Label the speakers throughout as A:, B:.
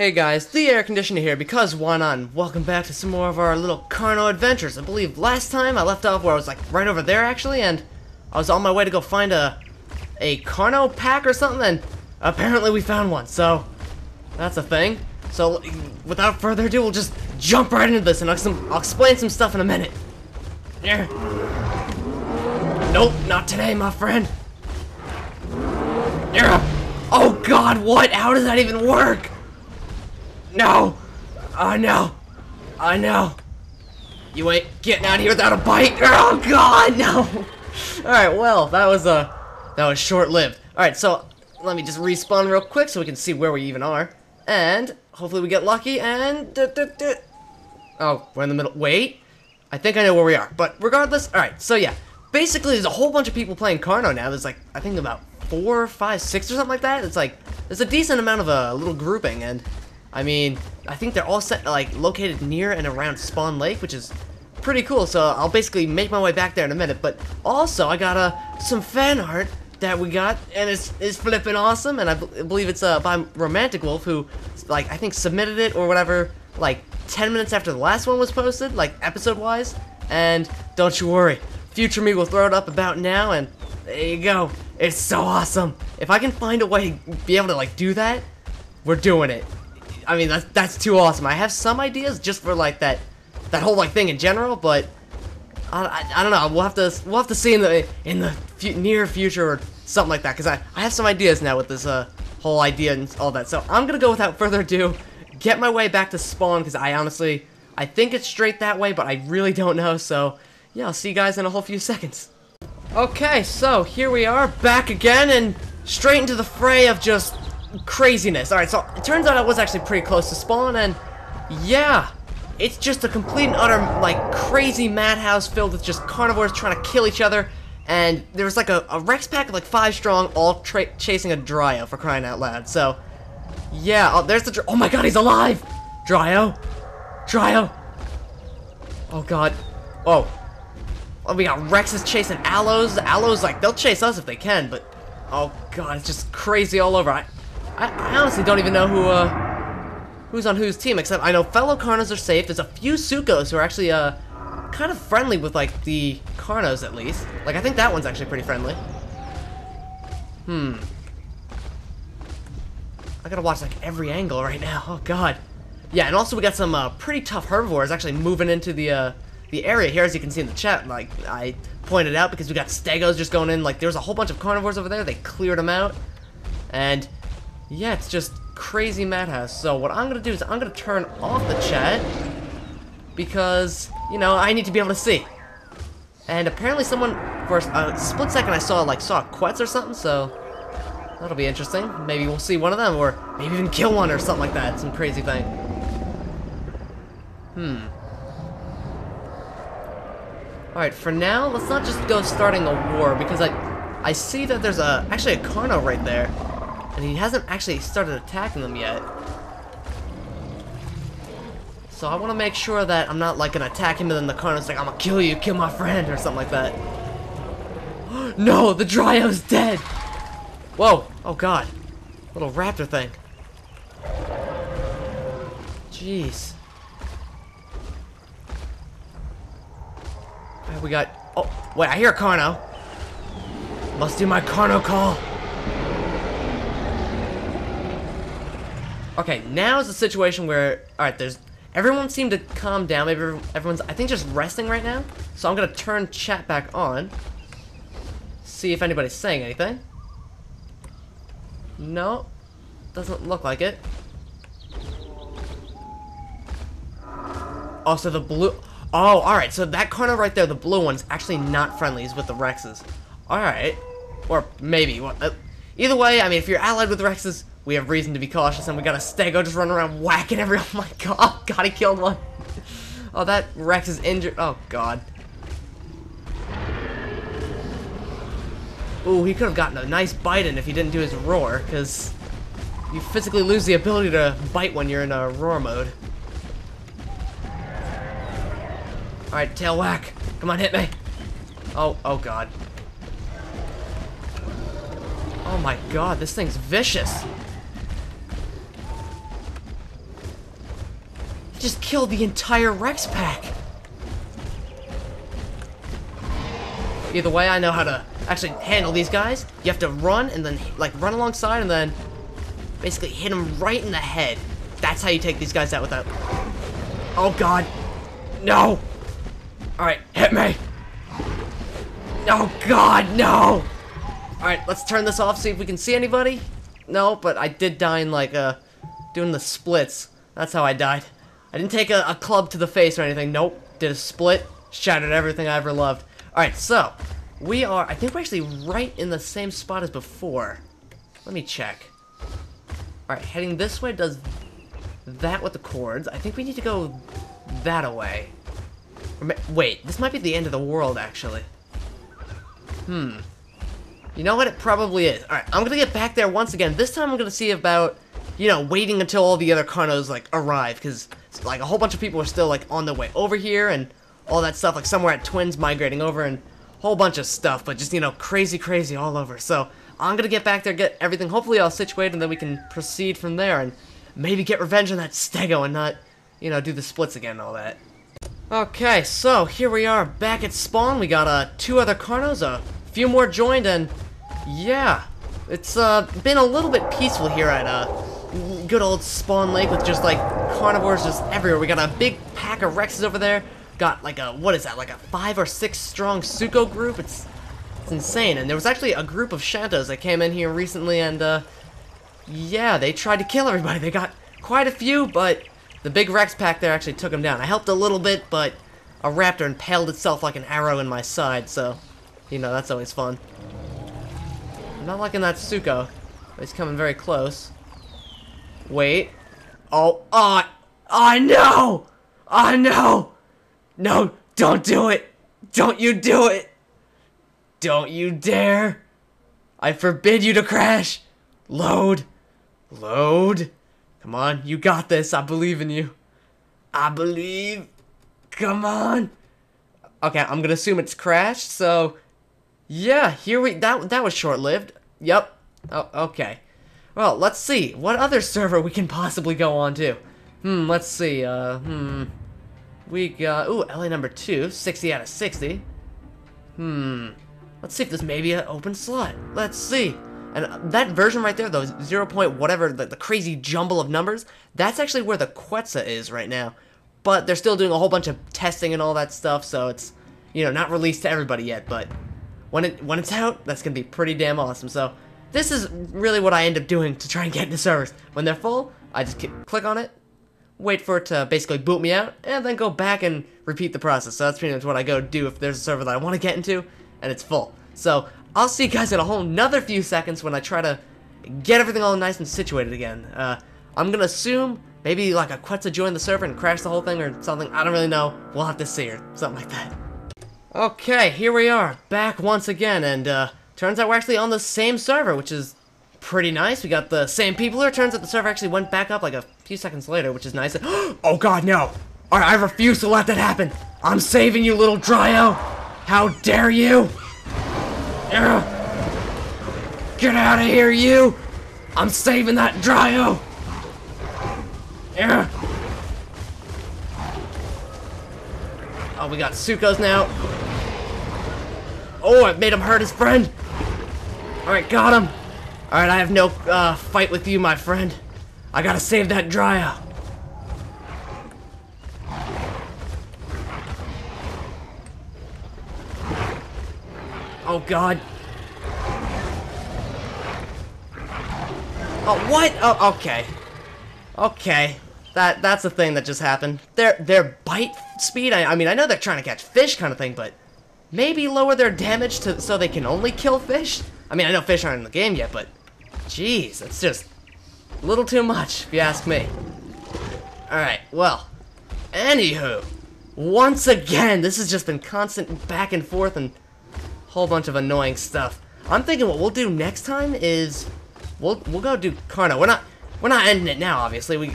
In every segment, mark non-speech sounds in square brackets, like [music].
A: Hey guys, the air conditioner here because why not? Welcome back to some more of our little Carno adventures. I believe last time I left off where I was like right over there actually, and I was on my way to go find a a Carno pack or something, and apparently we found one. So that's a thing. So without further ado, we'll just jump right into this, and I'll, some, I'll explain some stuff in a minute. Yeah. Nope, not today, my friend. Yeah. Oh God, what? How does that even work? No! I know! I know! You ain't getting out of here without a bite! Oh god, no! Alright, well, that was, uh, that was short-lived. Alright, so, let me just respawn real quick so we can see where we even are. And, hopefully we get lucky, and... Oh, we're in the middle. Wait! I think I know where we are, but regardless, alright, so yeah. Basically, there's a whole bunch of people playing Carno now. There's like, I think about four, five, six or something like that. It's like, there's a decent amount of a uh, little grouping, and I mean, I think they're all set, like, located near and around Spawn Lake, which is pretty cool, so I'll basically make my way back there in a minute, but also, I got, uh, some fan art that we got, and it's, it's flipping awesome, and I, believe it's, uh, by Romantic Wolf, who, like, I think submitted it or whatever, like, 10 minutes after the last one was posted, like, episode-wise, and don't you worry, future me will throw it up about now, and there you go, it's so awesome. If I can find a way to be able to, like, do that, we're doing it. I mean, that's that's too awesome. I have some ideas just for like that that whole like thing in general, but I, I, I don't know. We'll have to we'll have to see in the in the near future or something like that because I I have some ideas now with this uh whole idea and all that. So I'm gonna go without [laughs] further ado, get my way back to spawn because I honestly I think it's straight that way, but I really don't know. So yeah, I'll see you guys in a whole few seconds. Okay, so here we are back again and straight into the fray of just craziness. Alright, so it turns out I was actually pretty close to spawn, and yeah, it's just a complete and utter, like, crazy madhouse filled with just carnivores trying to kill each other, and there was like a, a Rex pack of like five strong, all chasing a Dryo for crying out loud, so yeah, oh, there's the, oh my god, he's alive! Dryo! Dryo! Oh god. Oh. Oh, we got Rexes chasing Allos. Allos, like, they'll chase us if they can, but Oh god, it's just crazy all over. I, I, I honestly don't even know who, uh, who's on whose team, except I know fellow Carnos are safe. There's a few Sukos who are actually, uh, kind of friendly with, like, the Carnos, at least. Like, I think that one's actually pretty friendly. Hmm. I gotta watch, like, every angle right now. Oh, God. Yeah, and also we got some, uh, pretty tough herbivores actually moving into the, uh, the area here, as you can see in the chat. Like, I pointed out, because we got Stegos just going in. Like, there's a whole bunch of carnivores over there. They cleared them out. And yeah, it's just crazy madhouse. So what I'm gonna do is I'm gonna turn off the chat because, you know, I need to be able to see. And apparently someone, for a split second I saw, like, saw Quetz or something, so that'll be interesting. Maybe we'll see one of them, or maybe even kill one or something like that. Some crazy thing. Hmm. Alright, for now, let's not just go starting a war, because I I see that there's a actually a Carno right there. And he hasn't actually started attacking them yet. So I want to make sure that I'm not like gonna attack him and then the Carno's like, I'm gonna kill you, kill my friend, or something like that. [gasps] no, the Dryo's dead! Whoa, oh god. Little raptor thing. Jeez. We got, oh, wait, I hear Carno. Must do my Carno call. Okay, now is the situation where, alright, there's, everyone seemed to calm down, maybe everyone's, I think just resting right now, so I'm gonna turn chat back on, see if anybody's saying anything. No, doesn't look like it. Also, the blue, oh, alright, so that corner right there, the blue one's actually not friendly, he's with the Rexes. Alright, or maybe, uh, either way, I mean, if you're allied with Rexes, we have reason to be cautious, and we got a Stego just running around whacking everyone. [laughs] Oh my god, god, he killed one. Oh, that Rex is injured. Oh god. Ooh, he could have gotten a nice bite in if he didn't do his roar, because you physically lose the ability to bite when you're in a roar mode. Alright, tail whack. Come on, hit me. Oh, oh god. Oh my god, this thing's vicious. Just killed the entire Rex pack. Either way, I know how to actually handle these guys. You have to run and then, like, run alongside and then basically hit them right in the head. That's how you take these guys out without... Oh, God. No. Alright, hit me. Oh, God, no. Alright, let's turn this off, see if we can see anybody. No, but I did die in, like, uh, doing the splits. That's how I died. I didn't take a, a club to the face or anything. Nope. Did a split. Shattered everything I ever loved. Alright, so, we are, I think we're actually right in the same spot as before. Let me check. Alright, heading this way does that with the cords. I think we need to go that away. Wait, this might be the end of the world, actually. Hmm. You know what? It probably is. Alright, I'm gonna get back there once again. This time I'm gonna see about, you know, waiting until all the other Carnos, like, arrive. Because, like, a whole bunch of people are still, like, on their way over here. And all that stuff. Like, somewhere at Twins migrating over. And whole bunch of stuff. But just, you know, crazy, crazy all over. So, I'm gonna get back there, get everything hopefully all situated. And then we can proceed from there. And maybe get revenge on that Stego and not, you know, do the splits again and all that. Okay, so here we are back at spawn. We got uh, two other Carnos, a few more joined, and yeah, it's uh, been a little bit peaceful here at uh, good old Spawn Lake with just like carnivores just everywhere. We got a big pack of Rexes over there. Got like a, what is that, like a five or six strong Suko group? It's, it's insane. And there was actually a group of Shantos that came in here recently and uh, yeah, they tried to kill everybody. They got quite a few, but the big Rex pack there actually took them down. I helped a little bit, but a raptor impaled itself like an arrow in my side, so, you know, that's always fun. I'm not liking that Suko. He's coming very close. Wait. Oh, oh, I know, I know. No, don't do it! Don't you do it! Don't you dare! I forbid you to crash! Load! Load! Come on, you got this. I believe in you. I believe. Come on. Okay, I'm gonna assume it's crashed. So, yeah, here we. That that was short-lived. Yep. Oh, okay. Well, let's see what other server we can possibly go on to. Hmm. Let's see. Uh. Hmm. We got. Ooh, LA number two. 60 out of 60. Hmm. Let's see if there's maybe an open slot. Let's see. And that version right there, though, 0 point whatever, the, the crazy jumble of numbers, that's actually where the Quetzal is right now. But they're still doing a whole bunch of testing and all that stuff, so it's, you know, not released to everybody yet, but when it when it's out, that's going to be pretty damn awesome. So this is really what I end up doing to try and get into servers. When they're full, I just click on it, wait for it to basically boot me out, and then go back and repeat the process. So that's pretty much what I go do if there's a server that I want to get into, and it's full. So I'll see you guys in a whole nother few seconds when I try to get everything all nice and situated again. Uh, I'm gonna assume maybe like a Quetzal joined the server and crashed the whole thing or something. I don't really know. We'll have to see or something like that. Okay, here we are, back once again, and uh, turns out we're actually on the same server, which is pretty nice. We got the same people here. Turns out the server actually went back up like a few seconds later, which is nice. [gasps] oh god, no! Alright, I refuse to let that happen! I'm saving you, little Dryo! How dare you! Get out of here, you! I'm saving that Dryo! Oh, we got Sukos now. Oh, I made him hurt his friend. Alright, got him. Alright, I have no uh, fight with you, my friend. I gotta save that Dryo. Oh god. Oh what? Oh okay. Okay. That that's a thing that just happened. Their their bite speed. I, I mean I know they're trying to catch fish kind of thing, but maybe lower their damage to so they can only kill fish. I mean I know fish aren't in the game yet, but jeez, it's just a little too much if you ask me. All right. Well, anywho, once again, this has just been constant back and forth and a whole bunch of annoying stuff. I'm thinking what we'll do next time is we'll we'll go do Carno. We're not we're not ending it now, obviously. We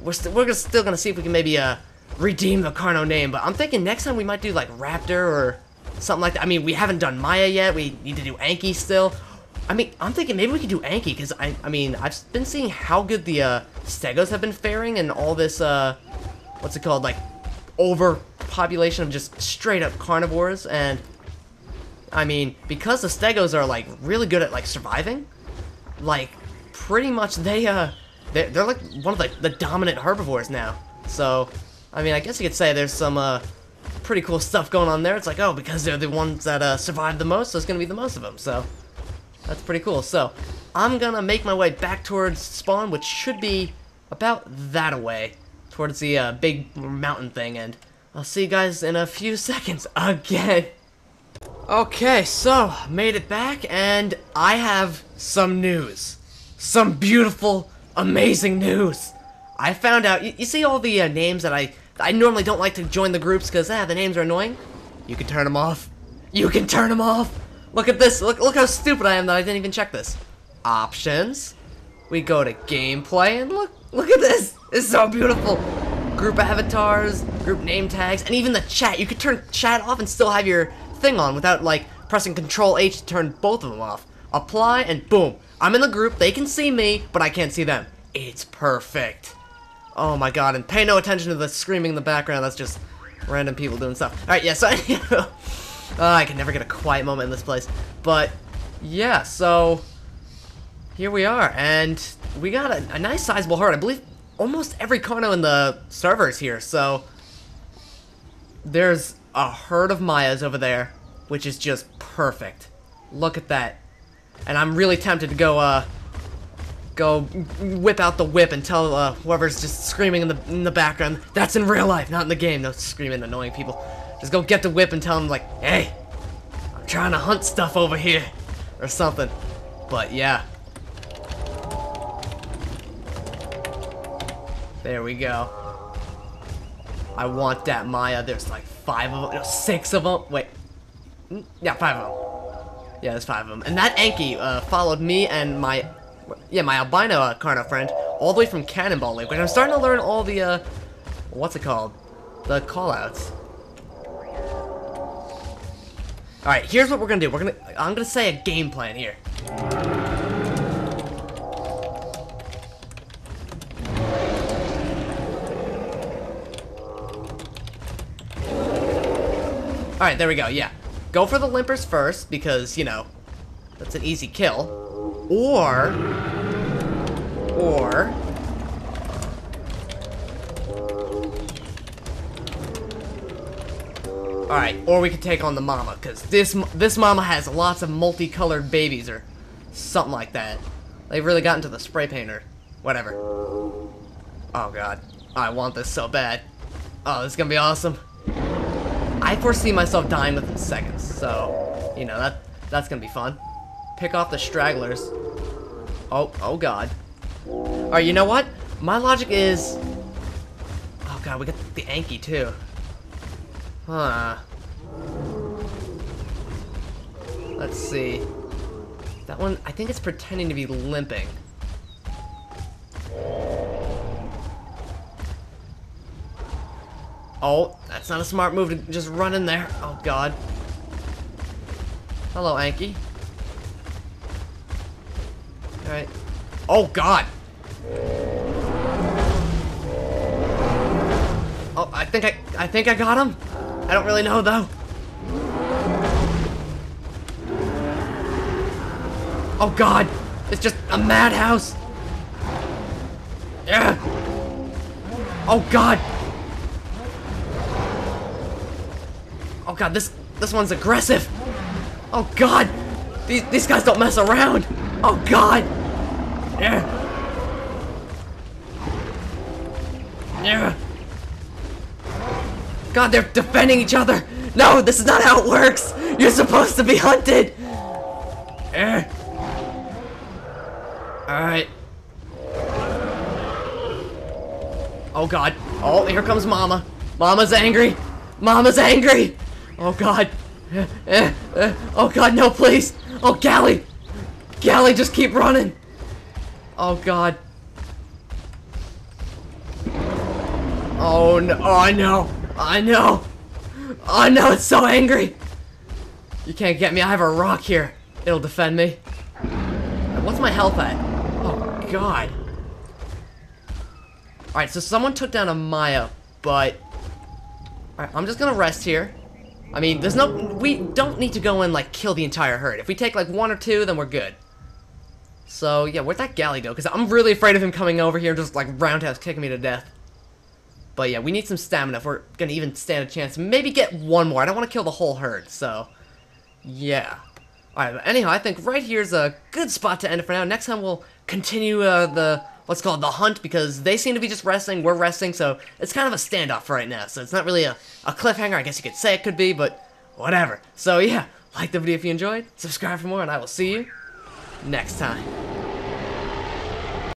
A: we're we we're still gonna see if we can maybe uh redeem the Carno name. But I'm thinking next time we might do like Raptor or something like that. I mean, we haven't done Maia yet. We need to do Anki still. I mean, I'm thinking maybe we could do Anki because I I mean I've been seeing how good the uh, Stegos have been faring and all this uh what's it called, like, overpopulation of just straight up carnivores, and, I mean, because the stegos are, like, really good at, like, surviving, like, pretty much they, uh, they're, they're like one of the, the dominant herbivores now. So, I mean, I guess you could say there's some, uh, pretty cool stuff going on there. It's like, oh, because they're the ones that, uh, survive the most, there's gonna be the most of them, so, that's pretty cool. So, I'm gonna make my way back towards spawn, which should be about that away, towards the, uh, big mountain thing, and I'll see you guys in a few [laughs] seconds again. Okay, so, made it back, and I have some news. Some beautiful, amazing news. I found out, you, you see all the uh, names that I, I normally don't like to join the groups because, ah, the names are annoying? You can turn them off. You can turn them off. Look at this, look, look how stupid I am that I didn't even check this. Options. We go to gameplay, and look, look at this. It's so beautiful. Group avatars, group name tags, and even the chat. You could turn chat off and still have your thing on without, like, pressing Control H to turn both of them off. Apply, and boom. I'm in the group, they can see me, but I can't see them. It's perfect. Oh my god, and pay no attention to the screaming in the background, that's just random people doing stuff. Alright, yeah, so uh, [laughs] I can never get a quiet moment in this place. But, yeah, so, here we are, and we got a, a nice sizable herd. I believe almost every Carno in the server is here, so there's a herd of Maias over there, which is just perfect. Look at that. And I'm really tempted to go, uh, go whip out the whip and tell uh, whoever's just screaming in the in the background. That's in real life, not in the game. No screaming, annoying people. Just go get the whip and tell them like, hey, I'm trying to hunt stuff over here, or something. But yeah. There we go. I want that Maia. There's like five of them, no, six of them. Wait, Mm, yeah, five of them. Yeah, there's five of them. And that Anki uh, followed me and my, yeah, my albino uh, friend all the way from Cannonball Lake, which I'm starting to learn all the, uh, what's it called? The callouts. Alright, here's what we're gonna do. We're gonna, I'm gonna say a game plan here. Alright, there we go, yeah. Go for the limpers first, because, you know, that's an easy kill. Or... Or... Alright, or we could take on the mama, because this this mama has lots of multicolored babies, or something like that. They've really gotten to the spray painter. Whatever. Oh god. I want this so bad. Oh, this is gonna be awesome. I foresee myself dying within seconds, so, you know, that that's gonna be fun. Pick off the stragglers. Oh, oh god. Alright, you know what? My logic is... Oh god, we got the Anki too. Huh. Let's see. That one, I think it's pretending to be limping. Oh, that's not a smart move to just run in there. Oh, God. Hello, Anki. Alright. Oh, God! Oh, I think I, I think I got him. I don't really know, though. Oh, God! It's just a madhouse! Yeah! Oh, God! Oh god, this this one's aggressive. Oh god, these these guys don't mess around. Oh god. Yeah. Yeah. God, they're defending each other. No, this is not how it works. You're supposed to be hunted. Yeah. All right. Oh god. Oh, here comes Mama. Mama's angry. Mama's angry. Oh god. Oh god, no, please. Oh, Galli. Galli, just keep running. Oh god. Oh no, oh, I know. I know. Oh no, it's so angry. You can't get me. I have a rock here. It'll defend me. What's my health at? Oh god. Alright, so someone took down a Maia but Alright, I'm just gonna rest here. I mean, there's no... We don't need to go and, like, kill the entire herd. If we take, like, one or two, then we're good. So, yeah, where'd that galli go? Because I'm really afraid of him coming over here and just, like, roundhouse kicking me to death. But, yeah, we need some stamina if we're gonna even stand a chance. Maybe get one more. I don't want to kill the whole herd, so... Yeah. Alright, but anyhow, I think right here's a good spot to end it for now. Next time we'll continue uh, the what's called the hunt because they seem to be just resting, we're resting, so it's kind of a standoff right now. So it's not really a, a cliffhanger, I guess you could say it could be, but whatever. So yeah, like the video if you enjoyed, subscribe for more, and I will see you next time.